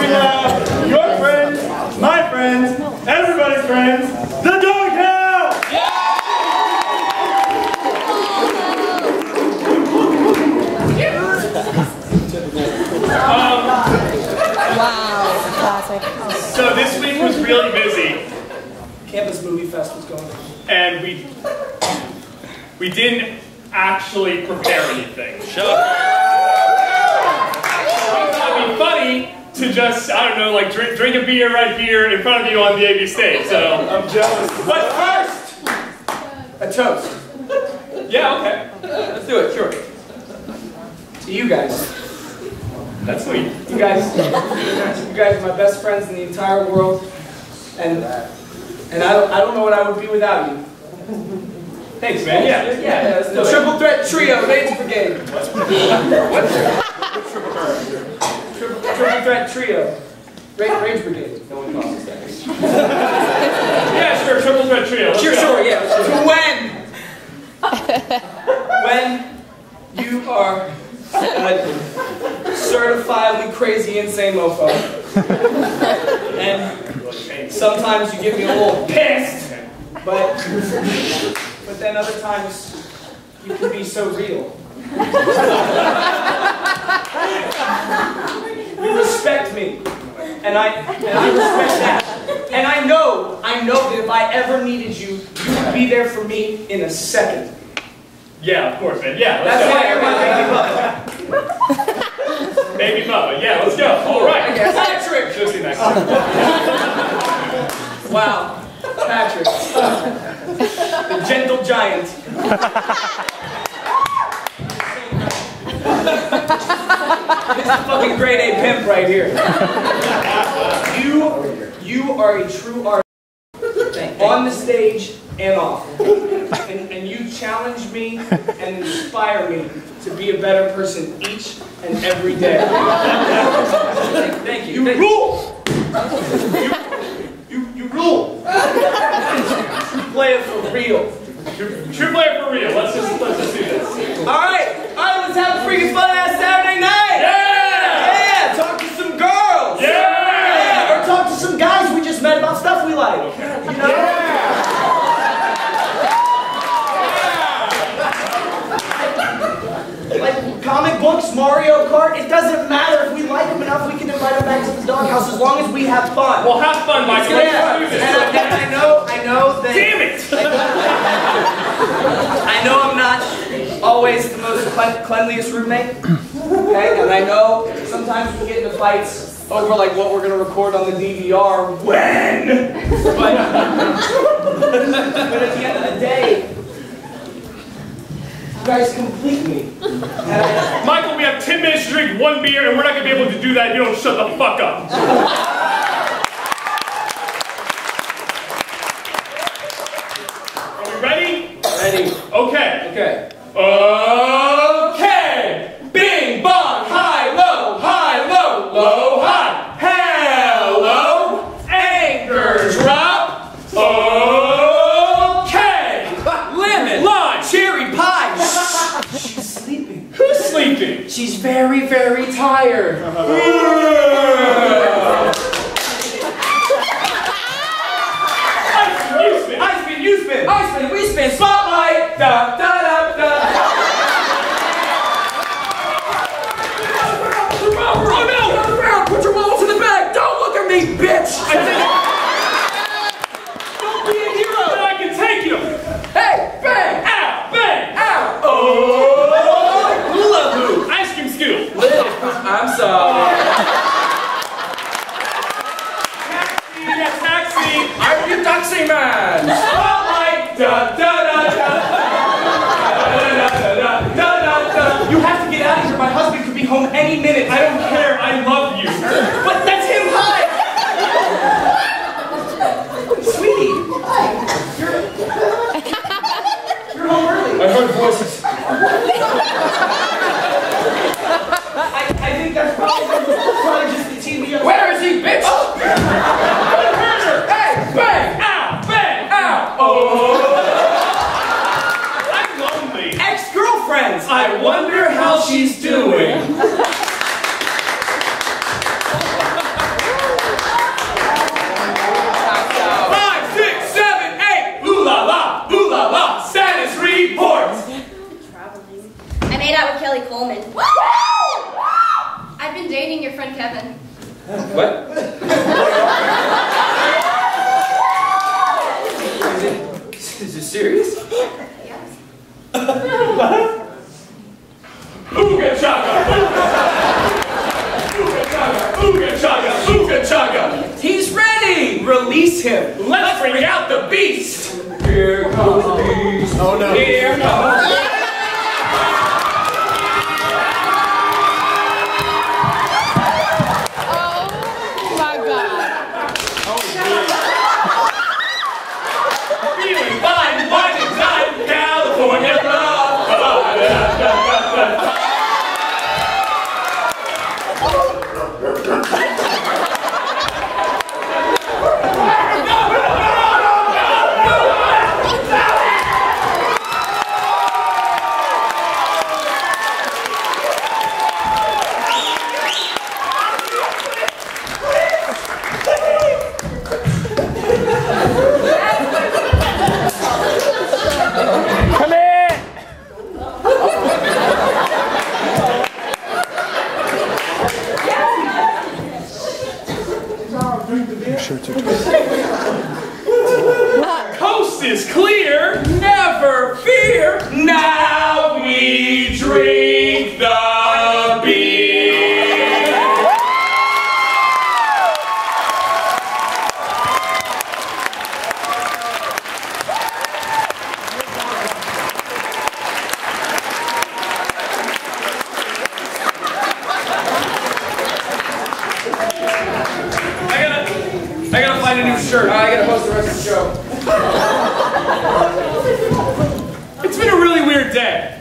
we have your friends, my friends, everybody's friends, the Doghouse! Wow, classic. So this week was really busy, Campus Movie Fest was going on. and we we didn't actually prepare anything. Shut up. We thought it'd be funny just, I don't know, like drink, drink a beer right here in front of you on the AV stage. So, I'm jealous. but first, A toast. yeah, okay, let's do it. Sure. To you guys. That's sweet. You guys, you guys are my best friends in the entire world, and and I don't I don't know what I would be without you. Thanks, man. Yeah, yeah. let's do The it. triple threat trio, Rage Brigade. Triple, triple threat trio, Rage, Rage Brigade. No one calls us that. Yeah, sure. Triple threat trio. Let's Sure, go. sure, yeah. Wen, Wen you are a certifiably crazy, insane mofo, and sometimes you get me a little pissed, but but then other times you can be so real. Respect me, and I and I respect that. And I know, I know that if I ever needed you, you would be there for me in a second. Yeah, of course, man. Yeah, let's That's go. why everybody Baby Bubba. Yeah, let's go. All right. Patrick! Should have seen that. Wow, Patrick. The gentle giant. This is fucking grade A pimp right here. You, you are a true artist. On the stage and off. And, and you challenge me and inspire me to be a better person each and every day. Thank, thank you. You Thank- rule. You, you, you rule. Play it for real. True, true player for real. Let's just let's just do this. All right, all right, let's have a freaking fun ass Saturday night. Yeah. Yeah, talk to some girls. Yeah. or talk to some guys we just met about stuff we like. You know? Like comic books, Mario Kart, it doesn't matter if we like them enough, we can back to the doghouse as long as we have fun. Well, have fun, Michael. Yeah, Let's do and I, this. and I know, I know that. Damn it! I know I'm not always the most cle- cleanliest roommate, okay? And I know sometimes we get into fights over like what we're gonna record on the DVR when. But, but at the end of the day, you guys complete me. And I- Michael, we have 10 minutes to drink one beer, and we're not gonna be able to do that if you don't shut the fuck up. She's very, very tired. she's doing. Five, six, seven, eight. Ooh la la, ooh la la. Status report. Traveling. I made out with Kelly Coleman. I've been dating your friend Kevin. What? is, it, is it serious? Yes. what? release him. Let's bring out the beast. Here comes the beast. Oh no. Here comes I gotta host the rest of the show. it's been a really weird day.